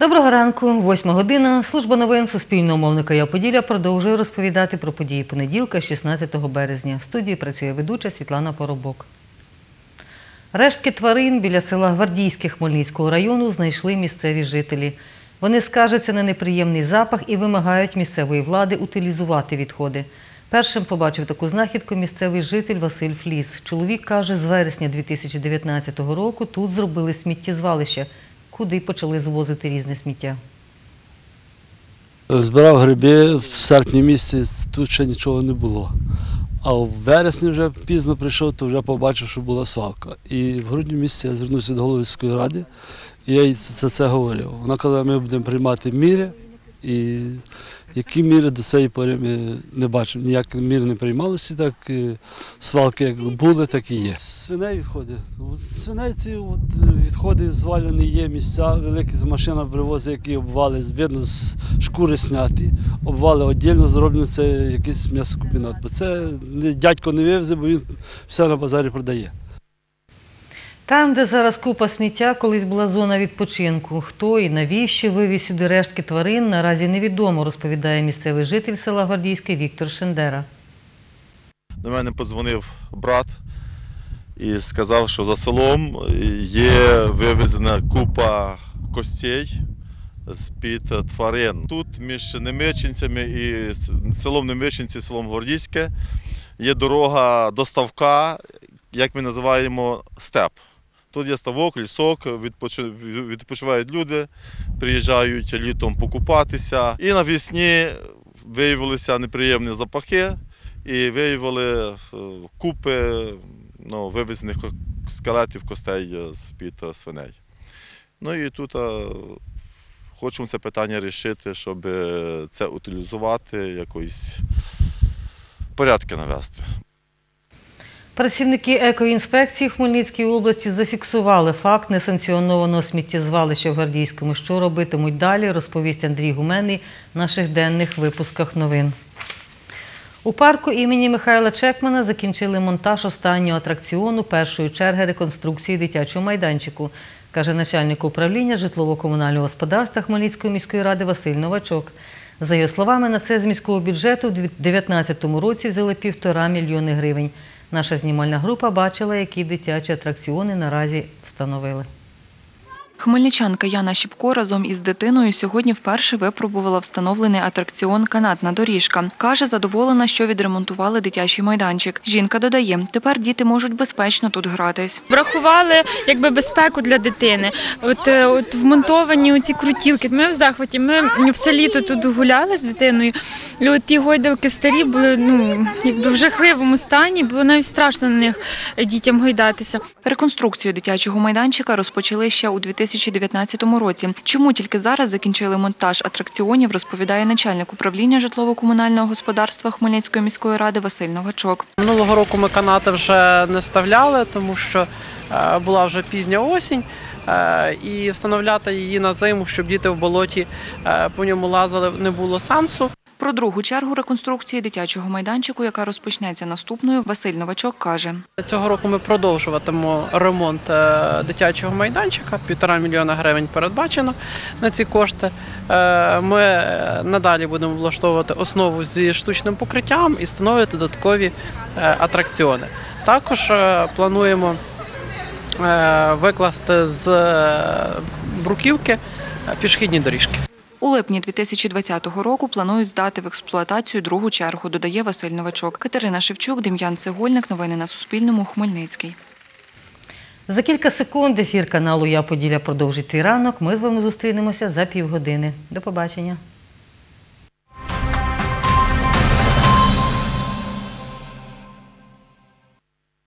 Доброго ранку, восьма година. Служба новин Суспільного мовника Я Поділля продовжує розповідати про події понеділка, 16 березня. В студії працює ведуча Світлана Поробок. Рештки тварин біля села Гвардійське Хмельницького району знайшли місцеві жителі. Вони скаржаться на неприємний запах і вимагають місцевої влади утилізувати відходи. Першим побачив таку знахідку місцевий житель Василь Фліс. Чоловік каже, з вересня 2019 року тут зробили сміттєзвалище, куди почали звозити різне сміття. Збирав гриби в серпні місяці, тут ще нічого не було. А в вересні вже пізно прийшов, то вже побачив, що була свалка. І в грудні місяці я звернувся до Головської ради, і я їй це, це говорив. Вона казала, ми будемо приймати міри, і які міри до цієї пори ми не бачимо. Ніякі міри не приймалися, так свалки як були, так і є. Свиней відходи. Свиней ці от відходи звалені є місця, великі машина привозить, які обвали, видно, з шкури сняті, обвали віддільно зроблені, це якийсь м'ясокомбінат. Бо це дядько не вивезе, бо він все на базарі продає. Там, де зараз купа сміття, колись була зона відпочинку. Хто і навіщо вивіз сюди рештки тварин, наразі невідомо, розповідає місцевий житель села Гвардійське Віктор Шендера. До мене подзвонив брат і сказав, що за селом є вивезена купа костей з-під тварин. Тут між Немирчинцями і селом Немирчинці, селом Гордійське є дорога до ставка, як ми називаємо степ. Тут є ставок, лісок, відпочивають люди, приїжджають літом покупатися. І навесні виявилися неприємні запахи і виявили е, купи ну, вивезених скелетів костей е, з-під е, свиней. Ну і тут хочемо це питання вирішити, щоб це утилізувати, якось порядки навести. Працівники екоінспекції в Хмельницькій області зафіксували факт несанкціонованого сміттєзвалища в Гвардійському. Що робитимуть далі, розповість Андрій Гуменний в наших денних випусках новин. У парку імені Михайла Чекмана закінчили монтаж останнього атракціону першої черги реконструкції дитячого майданчику, каже начальник управління житлово-комунального господарства Хмельницької міської ради Василь Новачок. За його словами, на це з міського бюджету в 2019 році взяли півтора мільйони гривень. Наша знімальна група бачила, які дитячі атракціони наразі встановили. Хмельничанка Яна Щіпко разом із дитиною сьогодні вперше випробувала встановлений атракціон Канатна доріжка. Каже, задоволена, що відремонтували дитячий майданчик. Жінка додає, тепер діти можуть безпечно тут гратись. Врахували якби безпеку для дитини. От, е, от вмонтовані ці крутілки. Ми в захваті. Ми все літо тут гуляли з дитиною. І от ті гойдалки старі були ну якби в жахливому стані, було навіть страшно на них дітям гойдатися. Реконструкцію дитячого майданчика розпочали ще у 2019 році. Чому тільки зараз закінчили монтаж атракціонів, розповідає начальник управління житлово-комунального господарства Хмельницької міської ради Василь Новачок. Минулого року ми канати вже не вставляли, тому що е, була вже пізня осінь. е, І встановляти її на зиму, щоб діти в болоті е, по ньому лазили, не було сенсу. Про другу чергу реконструкції дитячого майданчику, яка розпочнеться наступною, Василь Новачок каже. Цього року ми продовжуватимемо ремонт е, дитячого майданчика. Півтора мільйона гривень передбачено на ці кошти. Е, Ми надалі будемо влаштовувати основу зі штучним покриттям і встановлювати додаткові е, атракціони. Також плануємо викласти з бруківки пішохідні доріжки. У липні 2020 року планують здати в експлуатацію другу чергу, додає Василь Новачок. Катерина Шевчук, Дем'ян Цегольник. Новини на Суспільному. Хмельницький. За кілька секунд ефір каналу Я Поділля продовжить твій ранок. Ми з вами зустрінемося за півгодини. До побачення.